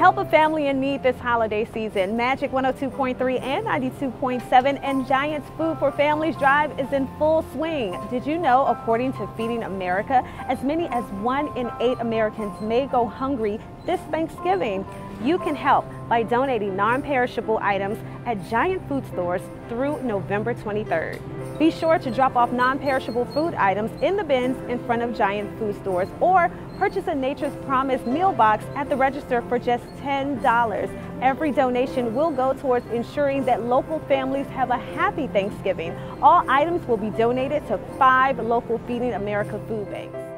Help a family in need this holiday season. Magic 102.3 and 92.7 and Giants Food for Families Drive is in full swing. Did you know, according to Feeding America, as many as one in eight Americans may go hungry this Thanksgiving? You can help by donating non-perishable items at Giant Food Stores through November 23rd. Be sure to drop off non-perishable food items in the bins in front of Giant Food Stores or purchase a Nature's Promise meal box at the register for just $10. Every donation will go towards ensuring that local families have a happy Thanksgiving. All items will be donated to five local Feeding America food banks.